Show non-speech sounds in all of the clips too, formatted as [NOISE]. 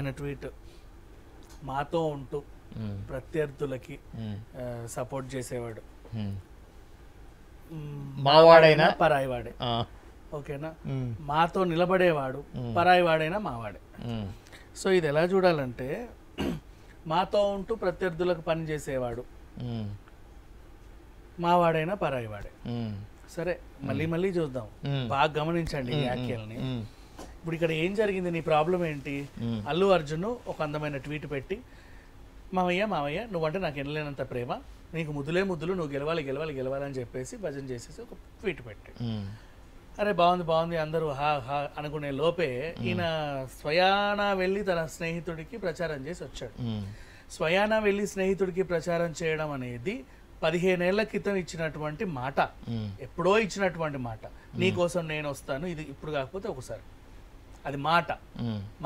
ఆయన ట్వీట్. మాతో ఉంటూ ప్రత్యర్థులకి సపోర్ట్ చేసేవాడు. మావాడైనా? పరాయివాడే. ఓకేనా? మాతో నిలబడేవాడు పరాయివాడైనా మావాడే. ఉమ్, సో ఇది ఎలా చూడాలంటే మాతో ఉంటూ ప్రత్యర్థులకు పని చేసేవాడు. మావాడైనా పరాయివాడే. సరే మళ్ళీ మళ్ళీ చూద్దాం. బాగా గమనించండి ఈ వ్యాఖ్యల్ని. ఇప్పుడు ఇక్కడ ఏం జరిగింది నీ ప్రాబ్లం ఏంటి. అల్లు అర్జున్ ఒక అందమైన ట్వీట్ పెట్టి మామయ్య మామయ్య నువ్వంటే నాకు ఎనలేనంత ప్రేమ. నీకు ముద్దులే ముద్దులు నువ్వు గెలవాలి గెలవాలి గెలవాలి అని చెప్పేసి భజన చేసేసి ఒక ట్వీట్ పెట్టి. అరే బాగుంది బాగుంది అందరూ హా హా అనుకునే లోపే ఈయన స్వయాన వెళ్ళి తన స్నేహితుడికి ప్రచారం చేసి వచ్చాడు. స్వయాన వెళ్ళి స్నేహితుడికి ప్రచారం చేయడం అనేది పదిహేనేళ్ళ క్రితం ఇచ్చినటువంటి మాట. ఎప్పుడో ఇచ్చినటువంటి మాట. నీ కోసం నేను వస్తాను ఇది ఇప్పుడు కాకపోతే ఒకసారి. అది మాట.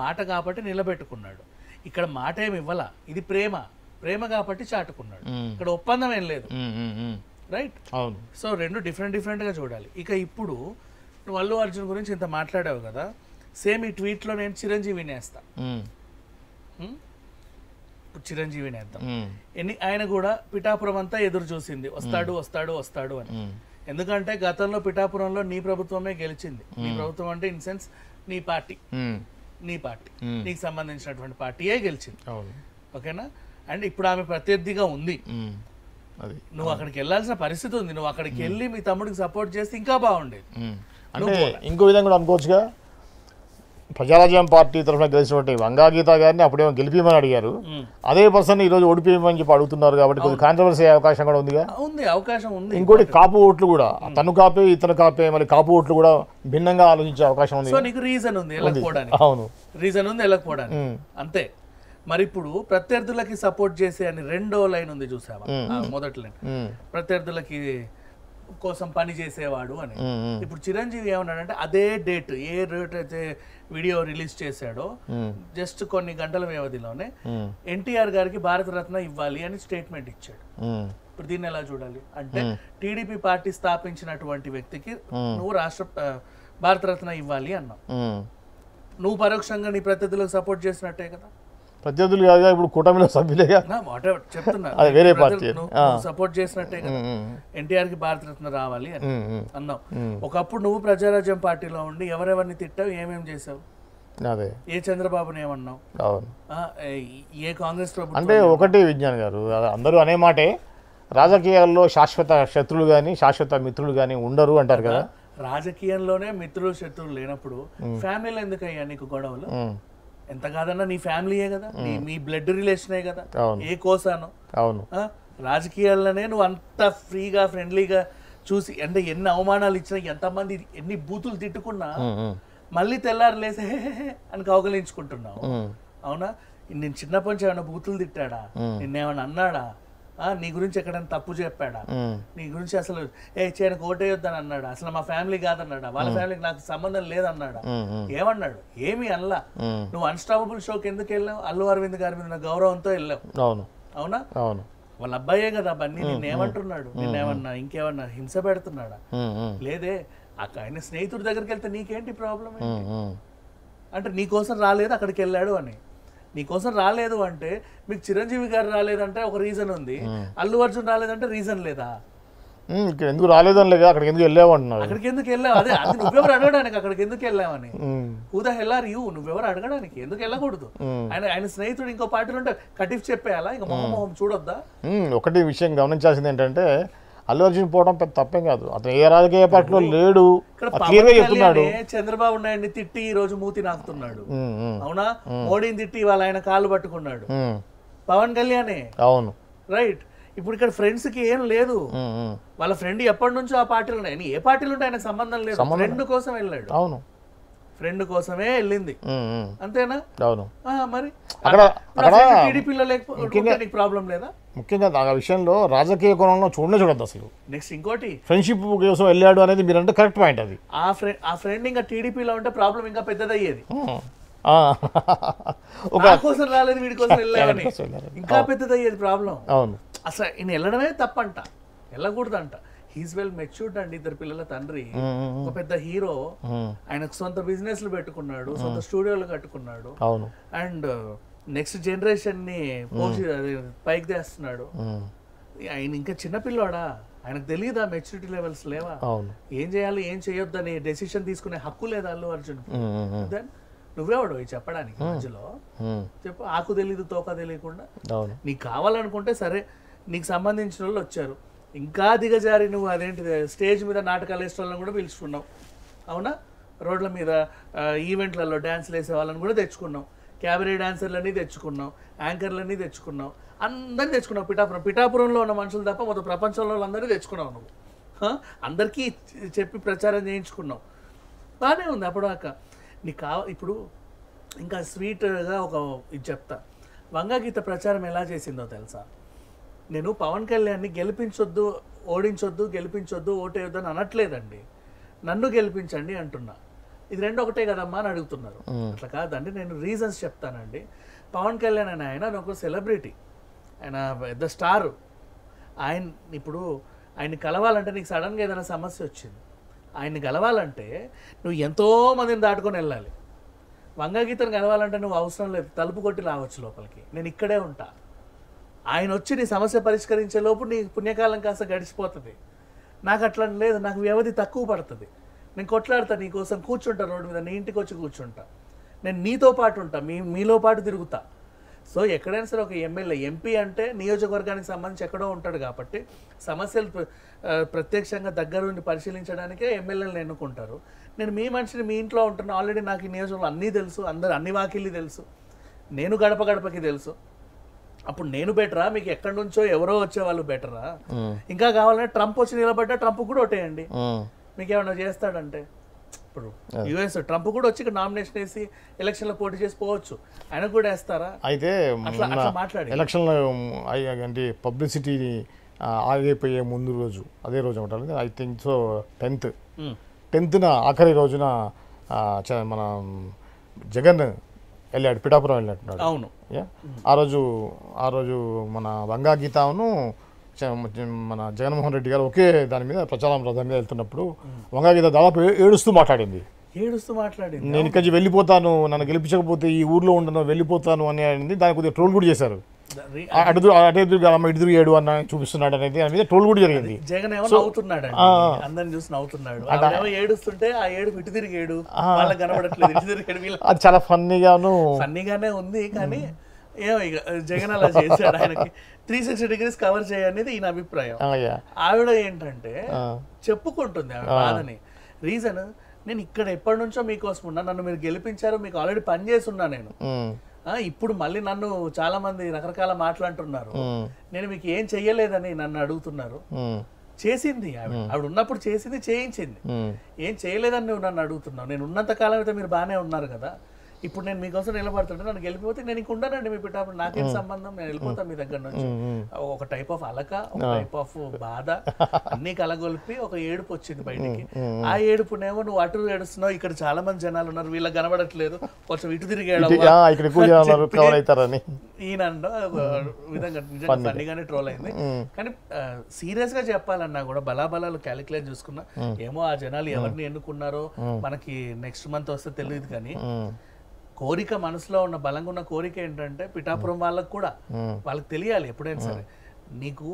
మాట కాబట్టి నిలబెట్టుకున్నాడు. ఇక్కడ మాట ఏమి ఇవ్వాల? ఇది ప్రేమ. ప్రేమ కాబట్టి చాటుకున్నాడు. ఇక్కడ ఒప్పందం ఏం లేదు. రైట్? సో రెండు డిఫరెంట్ డిఫరెంట్గా చూడాలి. ఇక ఇప్పుడు నువ్వు అల్లు అర్జున్ గురించి ఇంత మాట్లాడావు కదా సేమ్ ఈ ట్వీట్లో నేను చిరంజీవిని వేస్తా. ఉమ్, హ్మ్? ఇప్పుడు చిరంజీవిని వేద్దాం. ఉమ్, ఎన్ని ఆయన కూడా పిఠాపురం అంతా ఎదురు చూసింది. వస్తాడు వస్తాడు వస్తాడు అని. ఎందుకంటే గతంలో పిఠాపురంలో నీ ప్రభుత్వమే గెలిచింది. నీ ప్రభుత్వం అంటే ఇన్ సెన్స్ నీ పార్టీ. నీ పార్టీ. నీకు సంబంధించినటువంటి పార్టీయే గెలిచింది. ఓకేనా? అండ్ ఇప్పుడు ఆమె ప్రత్యర్థిగా ఉంది. నువ్వు అక్కడికి వెళ్ళాల్సిన పరిస్థితి ఉంది. నువ్వు అక్కడికి వెళ్ళి మీ తమ్ముడికి సపోర్ట్ చేస్తే ఇంకా బాగుండేది. అంటే ఇంకో విధంగా కూడా అనుకోవచ్చుగా? ప్రజారాజ్యం పార్టీ తరఫున గెలిచినటువంటి వంగాగీత గారిని అప్పుడేమో గెలిపిమని అడిగారు. అదే పర్సన్ ఈ రోజు ఓడిపోయమని చెప్పి అడుగుతున్నారు కాబట్టి కొద్దిగా కాంట్రవర్సీ అయ్యే అవకాశం కూడా ఉందిగా? ఉంది అవకాశం ఉంది. ఇంకోటి కాపు ఓట్లు కూడా. తను కాపే ఇతను కాపే మళ్ళీ కాపు ఓట్లు కూడా భిన్నంగా ఆలోచించే అవకాశం ఉంది. సో నీకు రీజన్ ఉంది అవును. రీజన్ ఉంది వెళ్ళకపోవడానికి అంతే. మరి ఇప్పుడు ప్రత్యర్థులకి సపోర్ట్ చేసే అని రెండో లైన్ ఉంది చూసావా? మొదటి లైన్ ప్రత్యర్థులకి కోసం పని చేసేవాడు అని. ఇప్పుడు చిరంజీవి ఏమన్నాడంటే అదే డేట్ ఏ డేట్ అయితే వీడియో రిలీజ్ చేశాడో జస్ట్ కొన్ని గంటల వ్యవధిలోనే ఎన్టీఆర్ గారికి భారతరత్న ఇవ్వాలి అని స్టేట్మెంట్ ఇచ్చాడు. ఇప్పుడు దీన్ని ఎలా చూడాలి? అంటే టీడీపీ పార్టీ స్థాపించినటువంటి వ్యక్తికి నువ్వు రాష్ట్ర భారతరత్న ఇవ్వాలి అన్నావు. నువ్వు పరోక్షంగా నీ ప్రత్యర్థులకు సపోర్ట్ చేసినట్టే కదా? ప్రత్యర్థులు కాదుగా ఇప్పుడు కూటమిలో సభ్యులేగా? whatever చెప్తున్నా. అది వేరే పార్టీ. సపోర్ట్ చేసినట్టే ఎన్టీఆర్కి భారతరత్న రావాలి అని. అన్నావు. ఒకప్పుడు నువ్వు ప్రజారాజ్యం పార్టీలో ఉండి ఎవరెవరిని తిట్టావు ఏమేం చేసావు అదే. ఏ చంద్రబాబుని ఏమన్నావు? ఏ- కాంగ్రెస్ అంటే ఒకటి విజ్ఞాన్ గారు అది అందరూ అనే మాటే. రాజకీయాల్లో శాశ్వత శత్రులు కానీ శాశ్వత మిత్రులు కానీ ఉండరు అంటారు కదా. రాజకీయంలోనే మిత్రులు శత్రువులు లేనప్పుడు ఫ్యామిలీలో ఎందుకు అయ్యా నీకు గొడవలు? ఎంత కాదన్నా నీ ఫ్యామిలీయే కదా. మీ బ్లడ్ రిలేషనే కదా. ఏ కోసాను. అవును. ఆ? రాజకీయాల్లోనే నువ్వు అంత ఫ్రీగా ఫ్రెండ్లీగా చూసి అంటే ఎన్ని అవమానాలు ఇచ్చినా ఎంతమంది ఎన్ని బూతులు తిట్టుకున్నా మళ్ళీ తెల్లారు లేసే అని కౌగలించుకుంటున్నావు. అవునా? నేను చిన్నప్పటి నుంచి ఏమైనా బూతులు తిట్టాడా? నిన్నేమైనా అన్నాడా? నీ గురించి ఎక్కడైనా తప్పు చెప్పాడా? నీ గురించి అసలు ఏ చేయడానికి ఓటేయొద్దని అన్నాడా? అసలు మా ఫ్యామిలీ కాదన్నాడా? వాళ్ళ ఫ్యామిలీకి నాకు సంబంధం లేదన్నాడా? ఏమన్నాడు? ఏమి ఉమ్, నువ్వు అన్స్టాపబుల్ షోకి ఎందుకు వెళ్ళావు? అల్లు అరవింద్ గారి మీద గౌరవంతో వెళ్ళావు. అవును. అవునా? అవును. వాళ్ళ అబ్బాయే కదా బన్నీ నిన్నేమంటున్నాడు? నిన్నేమన్నా ఇంకేమన్నా హింస పెడుతున్నాడా? లేదే అక్క ఆయన స్నేహితుడి దగ్గరికి వెళ్తే నీకేంటి ప్రాబ్లం అంటే నీకోసం రాలేదు అక్కడికి వెళ్ళాడు అని. నీకోసం రాలేదు అంటే మీకు చిరంజీవి గారు రాలేదంటే ఒక రీజన్ ఉంది. అల్లు అర్జున్ రాలేదంటే రీజన్ లేదా? ఇక్కడ ఎందుకు రాలేదని లేక అక్కడికి ఎందుకు వెళ్ళావు అక్కడికి ఎందుకు వెళ్ళావు? అదే అది నువ్వెవరు అడగడానికి అక్కడికి ఎందుకు వెళ్ళావని? ఉమ్, who the hell are you నువ్వెవరు అడగడానికి? ఎందుకు వెళ్ళకూడదు. ఆయన ఆయన స్నేహితుడు ఇంకో పార్టీలో ఉంటే కటిఫ్ చెప్పేయాలా? ఇంకా మొహం మొహం చూడొద్దా? ఒకటి విషయం గమనించాల్సింది ఏంటంటే అల్లు అర్జున్ పోవడం పెద్ద తప్పేం కాదు. అతను ఏ రాజకీయ పార్టీలో లేడు ఇక్కడ క్లియర్గా పవన్ చెప్తున్నాడు. చంద్రబాబు నాయుడిని తిట్టి ఈ రోజు మూతి నాకుతున్నాడు. అవునా? మోడీని తిట్టి వాళ్ళ ఆయన కాళ్ళు పట్టుకున్నాడు. పవన్ కళ్యాణే. అవును. రైట్. ఇప్పుడు ఇక్కడ ఫ్రెండ్స్కి ఏం లేదు. వాళ్ళ ఫ్రెండ్ ఎప్పటి నుంచో ఆ పార్టీలో ఉన్నాయి ఏ పార్టీలో ఉంటే ఆయనకు సంబంధం లేదు. ఫ్రెండ్ కోసం వెళ్ళాడు. అవును. ఫ్రెండ్ కోసమే వెళ్ళింది. అంతేనా? అవును. మరి అక్కడ అక్కడ టీడీపీలో లేకపోతే ప్రాబ్లం లేదా? ముఖ్యంగా ఆ విషయంలో రాజకీయ కోణంలో చూడనే చూడద్దు అసలు. నెక్స్ట్ ఇంకోటి. ఫ్రెండ్షిప్ కోసం వెళ్ళాడు అనేది మీరంటే కరెక్ట్ పాయింట్ అది. ఆ ఫ్రెండ్ ఆ ఫ్రెండ్ ఇంకా టీడీపీలో ఉంటే ప్రాబ్లం ఇంకా పెద్దదయ్యేది. ఒక కోసం రాలేదు వీడి కోసం వెళ్ళారు. [LAUGHS] ఇంకా పెద్దదయ్యేది ప్రాబ్లం. అవును. అసలు ఈయన వెళ్ళడమే తప్పంట. వెళ్ళకూడదంట. హీస్ వెల్ మెచ్యూర్డ్ అండి ఇద్దరు పిల్లల తండ్రి. ఒక పెద్ద హీరో. ఉమ్, ఆయనకు సొంత బిజినెస్లు పెట్టుకున్నాడు సొంత స్టూడియోలు కట్టుకున్నాడు. అవును. అండ్ నెక్స్ట్ జనరేషన్ని పోషి పైకి తెస్తున్నాడు. ఆయన ఇంకా చిన్నపిల్లోడా ఆయనకు తెలియదా మెచ్యూరిటీ లెవెల్స్ లేవా? ఏం చేయాలి ఏం చేయొద్దని డెసిషన్ తీసుకునే హక్కు లేదా అల్లు అర్జున్? దెన్ నువ్వెవడు చెప్పడానికి మధ్యలో? చెప్పు ఆకు తెలీదు తోక తెలియకుండా నీకు కావాలనుకుంటే సరే నీకు సంబంధించిన వాళ్ళు వచ్చారు. ఇంకా దిగజారి నువ్వు అదేంటి స్టేజ్ మీద నాటకాలు వేసే వాళ్ళని కూడా పిలుచుకున్నావు. అవునా? రోడ్ల మీద ఈవెంట్లలో డ్యాన్స్లు వేసే వాళ్ళని కూడా తెచ్చుకున్నాం క్యాబరీ డాన్సర్లని తెచ్చుకున్నాం యాంకర్లని తెచ్చుకున్నాం అందరినీ తెచ్చుకున్నావు. పిఠాపురం పిఠాపురంలో ఉన్న మనుషులు తప్ప మొత్తం ప్రపంచంలో వాళ్ళందరినీ తెచ్చుకున్నావు నువ్వు. అందరికీ చెప్పి ప్రచారం చేయించుకున్నావు. బాగానే ఉంది అప్పుడు అక్క నీకు కావ ఇప్పుడు ఇంకా స్వీట్గా ఒక ఇది చెప్తా. వంగగీత ప్రచారం ఎలా చేసిందో తెలుసా? నేను పవన్ కళ్యాణ్ని గెలిపించొద్దు ఓడించొద్దు గెలిపించొద్దు ఓటేయొద్దు అని అనట్లేదండి. నన్ను గెలిపించండి అంటున్నా. ఇది రెండు ఒకటే కదమ్మా అని అడుగుతున్నారు. అట్లా కాదండి నేను రీజన్స్ చెప్తానండి. పవన్ కళ్యాణ్ అనే ఆయన ఒక సెలబ్రిటీ. ఆయన పెద్ద స్టారు. ఆయన ఇప్పుడు ఆయన్ని కలవాలంటే నీకు సడన్గా ఏదైనా సమస్య వచ్చింది. ఆయన్ని కలవాలంటే నువ్వు ఎంతో మందిని దాటుకొని వెళ్ళాలి. వంగగీతను కలవాలంటే నువ్వు అవసరం లేదు. తలుపు కొట్టి రావచ్చు లోపలికి. నేను ఇక్కడే ఉంటా. ఆయన వచ్చి నీ సమస్య పరిష్కరించే లోపు నీ పుణ్యకాలం కాస్త గడిచిపోతుంది. నాకు అట్లా లేదు నాకు వ్యవధి తక్కువ పడుతుంది. నేను కొట్లాడతా నీ కోసం కూర్చుంటా రోడ్డు మీద నీ ఇంటికి వచ్చి కూర్చుంటా. నేను నీతో పాటు ఉంటా మీ మీలో పాటు తిరుగుతా. సో ఎక్కడైనా సరే ఒక ఎమ్మెల్యే ఎంపీ అంటే నియోజకవర్గానికి సంబంధించి ఎక్కడో ఉంటాడు కాబట్టి సమస్యలు ప్రత్యక్షంగా దగ్గరుండి పరిశీలించడానికే ఎమ్మెల్యేలను ఎన్నుకుంటారు. నేను మీ మనిషిని మీ ఇంట్లో ఉంటున్నా ఆల్రెడీ నాకు ఈ నియోజకవర్గం అన్నీ తెలుసు అందరు అన్ని వాకిళ్ళు తెలుసు. నేను గడప గడపకి తెలుసు. అప్పుడు నేను బెటరా? మీకు ఎక్కడి నుంచో ఎవరో వచ్చే వాళ్ళు బెటరా ఇంకా కావాలంటే ట్రంప్ వచ్చి నిలబడ్డా ట్రంప్ కూడా ఉమ్, మీకు ఏమైనా చేస్తాడంటే? ఇప్పుడు యుఎస్ ట్రంప్ కూడా వచ్చి ఇక్కడ నామినేషన్ వేసి ఎలక్షన్లో పోటీ చేసి పోవచ్చు. ఆయన కూడా వేస్తారా? అయితే మాట్లాడి. ఎలక్షన్లో అయ్యి అంటే పబ్లిసిటీని ఆ, ఆగిపోయే ముందు రోజు అదే రోజు అంటారు ఐ థింక్ సో టెన్త్. టెన్త్న ఆఖరి రోజున మన జగన్ వెళ్ళాడు పిఠాపురం వెళ్ళినట్టున్నాడు. అవును? ఆ రోజు ఆ రోజు మన వంగా గీతాను మన జగన్మోహన్ రెడ్డి గారు ఒకే దాని మీద ప్రచారం రథం మీద వెళ్తున్నప్పుడు వంగా గీత దాదాపు ఏడుస్తూ మాట్లాడింది. ఏడుస్తూ మాట్లాడింది. నేను ఇక్కడి వెళ్ళిపోతాను నన్ను గెలిపించకపోతే ఈ ఊర్లో ఉండను వెళ్ళిపోతాను అని అయింది దానికి కొద్దిగా ట్రోల్ కూడా చేశారు. అటు అటే ఎదురు ఇటు ఏడు అన్న చూపిస్తున్నాడు అనేది దాని మీద ట్రోల్ కూడా జరిగింది. జగన్ ఏమో నవ్వుతున్నాడు అందరిని చూసి నవ్వుతున్నాడు. ఏడుస్తుంటే ఆ ఏడు ఇటు తిరిగి ఏడు. వాళ్ళకి కనబడట్లేదు ఇటు తిరిగి ఏడు. వీళ్ళ అది చాలా ఫన్నీగాను. ఫన్నీగానే ఉంది కానీ ఏమో ఇక జగన్ అలా చేశాడు ఆయనకి. త్రీ సిక్స్టీ డిగ్రీస్ కవర్ చేయనేది ఈయన అభిప్రాయం. ఆవిడ ఏంటంటే చెప్పుకుంటుంది ఆవిడ బాధని. రీజన్ నేను ఇక్కడ ఎప్పటి నుంచో మీకోసం ఉన్నా నన్ను మీరు గెలిపించారు మీకు ఆల్రెడీ పని చేసి ఉన్నా నేను. ఇప్పుడు మళ్ళీ నన్ను చాలా మంది రకరకాల మాట్లాడుతున్నారు నేను మీకు ఏం చెయ్యలేదని నన్ను అడుగుతున్నారు. చేసింది ఆవిడ. ఆవిడ ఉన్నప్పుడు చేసింది చేయించింది. ఏం చేయలేదని నువ్వు నన్ను అడుగుతున్నావు. నేను ఉన్నంత కాలం అయితే మీరు బాగానే ఉన్నారు కదా. ఇప్పుడు నేను మీకోసం నిలబడుతుంటే నన్ను గెలిపోతే నేను ఇంక ఉండనండి మీ పిట్టాపురం నాకేం సంబంధం? నేను వెళ్ళిపోతాను మీ దగ్గర నుంచి. ఒక టైప్ ఆఫ్ అలక ఒక టైప్ ఆఫ్ బాధ అన్ని కలగొలిపి ఒక ఏడుపు వచ్చింది బయటికి. ఆ ఏడుపునేమో నువ్వు అటు ఏడుస్తున్నావు ఇక్కడ చాలా మంది జనాలు ఉన్నారు వీళ్ళకి కనబడట్లేదు కొంచెం ఇటు తిరిగి ఏడవ్వా. ఇక్కడ ఎక్కువ జనాలు ఉన్నారు, కవర్ అవుతారని. ఈయన విధంగా నిజంగా ఫన్నీగానే ట్రోల్ అయింది. కానీ సీరియస్గా చెప్పాలన్నా కూడా బలాబలాలు క్యాలిక్యులేట్ చూసుకున్నా ఏమో ఆ జనాలు ఎవరిని ఎన్నుకున్నారో మనకి నెక్స్ట్ మంత్ వస్తే తెలియదు కానీ కోరిక మనసులో ఉన్న బలంగా ఉన్న కోరిక ఏంటంటే పిఠాపురం వాళ్ళకు కూడా. వాళ్ళకి తెలియాలి ఎప్పుడైనా సరే. నీకు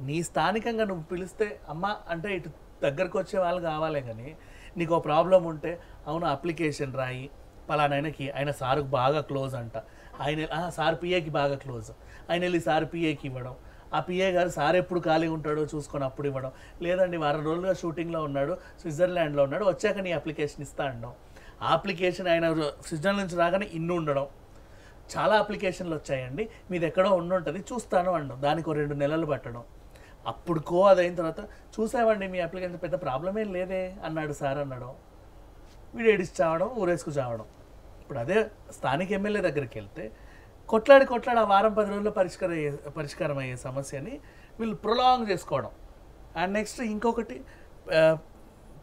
నీ స్థానికంగా నువ్వు పిలిస్తే అమ్మ అంటే ఇటు దగ్గరకు వచ్చే వాళ్ళు కావాలే కానీ నీకు ఒక ప్రాబ్లం ఉంటే అవును అప్లికేషన్ రాయి పలానా ఆయనకి ఆయన సార్కు బాగా క్లోజ్ అంట. ఆయన "ఆ, సార్ పిఏకి బాగా క్లోజ్. ఆయన వెళ్ళి సార్ పిఏకి ఇవ్వడం. ఆ పిఏ గారు సార్ ఎప్పుడు ఖాళీ ఉంటాడో చూసుకొని అప్పుడు ఇవ్వడం. లేదండి వారం రోజులుగా షూటింగ్లో ఉన్నాడు స్విట్జర్లాండ్లో ఉన్నాడు వచ్చాక నీ అప్లికేషన్ ఇస్తా అనడం ఆ అప్లికేషన్ ఆయన స్విట్జర్లాండ్ నుంచి రాగానే ఇన్ని ఉండడం. చాలా అప్లికేషన్లు వచ్చాయండి. మీది ఎక్కడో ఉండుంటుంది చూస్తాను అనడం దానికి ఒక రెండు నెలలు పట్టడం. అప్పుడు కో అది అయిన తర్వాత చూసామండి మీ అప్లికేషన్ పెద్ద ప్రాబ్లం ఏం లేదే అన్నాడు సార్ అన్నాడు. వీడు ఏడిచి చావడం ఊరేసుకు చావడం. ఇప్పుడు అదే స్థానిక ఎమ్మెల్యే దగ్గరికి వెళ్తే కొట్లాడి కొట్లాడి ఆ వారం పది రోజుల్లో పరిష్కారం అయ్యే పరిష్కారం అయ్యే సమస్యని వీళ్ళు ప్రొలాంగ్ చేసుకోవడం. అండ్ నెక్స్ట్ ఇంకొకటి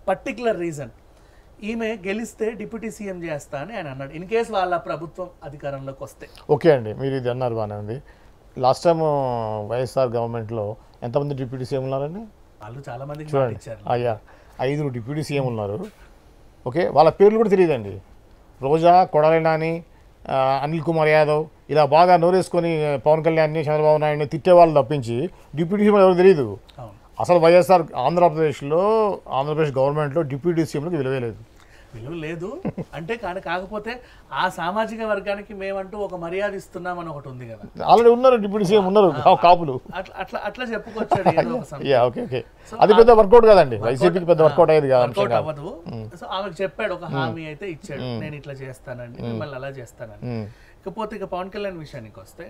పర్టికులర్ రీజన్ ఈమె గెలిస్తే డిప్యూటీ సీఎం చేస్తా అని ఆయన అన్నాడు. ఇన్ కేస్ వాళ్ళ ప్రభుత్వం అధికారంలోకి వస్తే. ఓకే అండి మీరు ఇది అన్నారు బాగానే ఉంది. లాస్ట్ టైం వైఎస్ఆర్ గవర్నమెంట్లో ఎంతమంది డిప్యూటీ సీఎం ఉన్నారండి? వాళ్ళు చాలా మాట చూడండి. అయ్యా ఐదుగురు డిప్యూటీ సీఎం ఉన్నారు. ఓకే వాళ్ళ పేర్లు కూడా తెలియదండి. రోజా కొడాలి నాని ఆ, అనిల్ కుమార్ యాదవ్ ఇలా బాగా నోరేసుకొని పవన్ కళ్యాణ్ని చంద్రబాబు నాయుడిని తిట్టే వాళ్ళు తప్పించి డిప్యూటీ సీఎం ఎవరు తెలియదు అసలు వైఎస్ఆర్ ఆంధ్రప్రదేశ్లో ఆంధ్రప్రదేశ్ గవర్నమెంట్లో డిప్యూటీ సీఎంలకు విలువే లేదు. విలువ లేదు. అంటే కానీ కాకపోతే ఆ సామాజిక వర్గానికి మేమంటూ ఒక మర్యాద ఇస్తున్నామని ఒకటి ఉంది కదా. ఆల్రెడీ ఉన్నారు డిప్యూటీ సీఎం ఉన్నారు కాపులు. అట్లా అట్లా అట్లా చెప్పుకొచ్చాడు అది పెద్ద వర్కౌట్ కాదండి. వైసీపీకి పెద్ద వర్కౌట్ అయ్యేది వర్కౌట్ అవ్వదు. సో ఆమెకు చెప్పాడు ఒక హామీ అయితే ఇచ్చాడు. నేను ఇట్లా చేస్తానండి మిమ్మల్ని అలా చేస్తానండి ఇకపోతే ఇక పవన్ కళ్యాణ్ విషయానికి వస్తే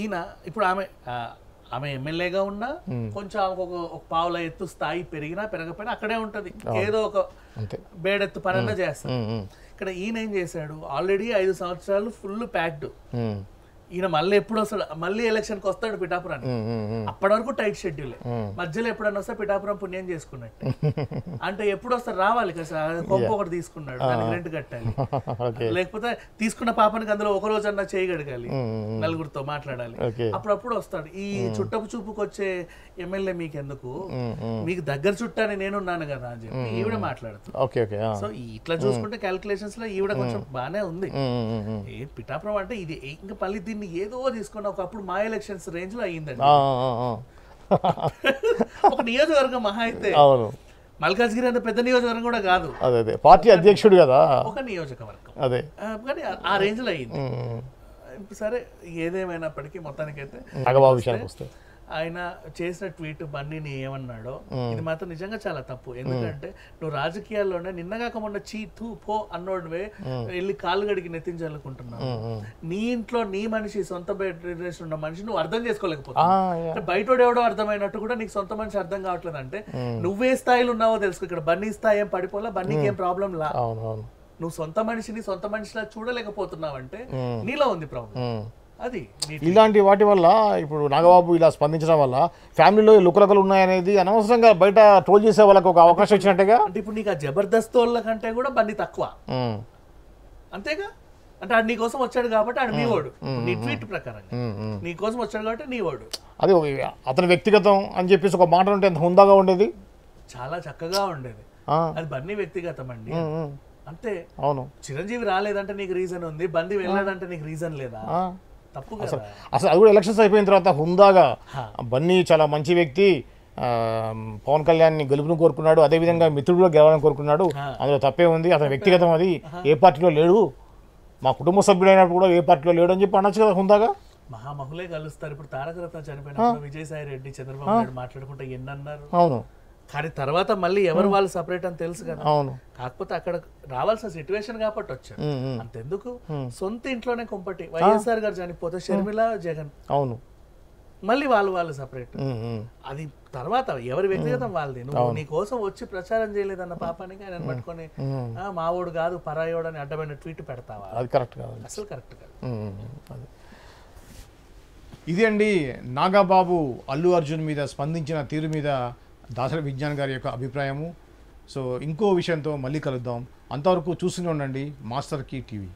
ఈయన ఇప్పుడు ఆమె ఆమె ఎమ్మెల్యేగా ఉన్నా కొంచెం ఆమెకు ఒక పావుల ఎత్తు స్థాయి పెరిగినా పెరగపోయినా అక్కడే ఉంటది. ఏదో ఒక బేడెత్తు ఉమ్, ఉమ్, ఇక్కడ ఈయన ఏం చేశాడు? ఆల్రెడీ ఐదు సంవత్సరాలు ఫుల్ ప్యాక్డ్ ఈయన మళ్ళీ ఎప్పుడు వస్తాడు? మళ్ళీ ఎలక్షన్కి వస్తాడు పిఠాపురానికి. ఉమ్. అప్పటి వరకు టైట్ షెడ్యూల్. మధ్యలో ఎప్పుడన్నా వస్తే పిఠాపురం పుణ్యం చేసుకున్నట్టు. అంటే ఎప్పుడు వస్తారు రావాలి కదా కొంప ఒకటి తీసుకున్నాడు. దానికి రెంట్ కట్టాలి. లేకపోతే తీసుకున్న పాపనికి అందులో ఒక రోజన్నా చేయగడగాలి ఉమ్, ఉమ్, నలుగురితో మాట్లాడాలి. అప్పుడప్పుడు వస్తాడు. ఈ చుట్టపు చూపుకు వచ్చే ఎమ్మెల్యే మీకు ఎందుకు. మీకు దగ్గర చుట్టాని నేనున్నాను కదా అని చెప్పి ఈవిడ మాట్లాడుతుంది. సో ఇట్లా చూసుకుంటే క్యాల్కులేషన్స్లో ఈవిడ కొంచెం బానే ఉంది. ఏ పిఠాపురం అంటే ఇది ఇంకా మళ్ళీ దీన్ని ఏదో తీసుకున్న ఒకప్పుడు మా ఎలక్షన్స్ రేంజ్లో అయ్యిందండి. [LAUGHS] ఒక నియోజకవర్గం మహా అయితే అవును. మల్కాజ్గిరి అంత పెద్ద నియోజకవర్గం కూడా కాదు. అదే అదే. పార్టీ అధ్యక్షుడు కదా. ఒక నియోజకవర్గం. అదే. కానీ ఆ- రేంజ్లో. ఇప్పుడు సరే ఏదేమైనప్పటికీ మొత్తానికైతే నాగబాబు విషయానికి వస్తే. ఆయన చేసిన ట్వీట్ బన్నీని ఏమన్నాడో ఇది మాత్రం నిజంగా చాలా తప్పు. ఎందుకంటే నువ్వు రాజకీయాల్లోనే నిన్నగాక మొన్న చీ తూ పో అన్నోడివే వెళ్ళి కాళ్ళు గడికి నెత్తించాలనుకుంటున్నావు. నీ ఇంట్లో నీ మనిషి సొంత రిలేషన్ ఉన్న మనిషి నువ్వు అర్థం చేసుకోలేకపోతున్నావు. బయటోడు ఎవడో అర్థమైనట్టు కూడా నీకు సొంత మనిషి అర్థం కావట్లేదు అంటే నువ్వే స్థాయిలో ఉన్నావో తెలుసుకో ఇక్కడ బన్నీ స్థాయి ఏం పడిపోలా బన్నీకి ఏం ప్రాబ్లం లా? నువ్వు సొంత మనిషిని సొంత మనిషిలా చూడలేకపోతున్నావు అంటే నీలో ఉంది ప్రాబ్లం. అది ఇలాంటి వాటి వల్ల ఇప్పుడు నాగబాబు ఇలా స్పందించడం వల్ల ఫ్యామిలీలో లుకలకలు ఉన్నాయనేది అనవసరంగా బయట ట్రోల్ చేసే వాళ్ళకి ఒక అవకాశం ఇచ్చినట్టుగా అంటే ఇప్పుడు నీకు ఆ జబర్దస్త్ వాళ్ళ కంటే కూడా బన్నీ తక్కువ. అంతేగా? అంటే ఆడు నీ కోసం వచ్చాడు కాబట్టి ఆడు నీ వాడు నీ ట్వీట్ ప్రకారంగా. ఉమ్, ఉమ్. నీ కోసం వచ్చాడు కాబట్టి నీ వాడు అది అతని వ్యక్తిగతం అని చెప్పేసి ఒక మాట ఉంటే ఎంత హుందాగా ఉండేది? చాలా చక్కగా ఉండేది. అది బన్నీ వ్యక్తిగతం అండి. అంతే. అవును. చిరంజీవి రాలేదంటే నీకు రీజన్ ఉంది. బండి వెళ్ళాడంటే నీకు రీజన్ లేదా? కదా అసలు అది కూడా ఎలక్షన్స్ అయిపోయిన తర్వాత హుందాగా బన్నీ చాలా మంచి వ్యక్తి పవన్ కళ్యాణ్ గెలుపును కోరుకున్నాడు అదేవిధంగా మిత్రుడు కూడా గెలవాలని కోరుకున్నాడు. అందులో తప్పే ఉంది. అతని వ్యక్తిగతం అది. ఏ పార్టీలో లేడు. మా కుటుంబ సభ్యుడైనప్పుడు కూడా ఏ పార్టీలో లేడు అని చెప్పి అనొచ్చు కదా హుందాగా? మహామహులే కలుస్తారు. ఇప్పుడు తారక రత్న చనిపోయినప్పుడు విజయసాయి రెడ్డి చంద్రబాబు నాయుడు మాట్లాడుకుంటే ఎన్ని అన్నారు అవును. కానీ తర్వాత మళ్ళీ ఎవరు వాళ్ళు సపరేట్ అని తెలుసు కదా. అవును. కాకపోతే అక్కడ రావాల్సిన సిచ్యువేషన్ కాబట్టి ఉమ్. అంతెందుకు? సొంత ఇంట్లోనే కొంపటి. వైఎస్ఆర్ గారు చనిపోతే షర్మిల జగన్. అవును. మళ్ళీ వాళ్ళు వాళ్ళు సపరేట్. అది తర్వాత ఎవరి వ్యక్తిగతం వాళ్ళది. నువ్వు నీ కోసం వచ్చి ప్రచారం చేయలేదన్న పాపానికి ఆయన పట్టుకొని "ఆ, మావోడు కాదు పరాయోడు అని అడ్డమైన ట్వీట్ పెడతావా? అది కరెక్ట్ కాదు. అసలు కరెక్ట్ కాదు. ఇది అండి నాగాబాబు అల్లు అర్జున్ మీద స్పందించిన తీరు మీద దాసరి విజ్ఞాన్ గారి యొక్క అభిప్రాయము. సో ఇంకో విషయంతో మళ్ళీ కలుద్దాం. అంతవరకు చూస్తూనే ఉండండి మాస్టర్ కీ టీవీ.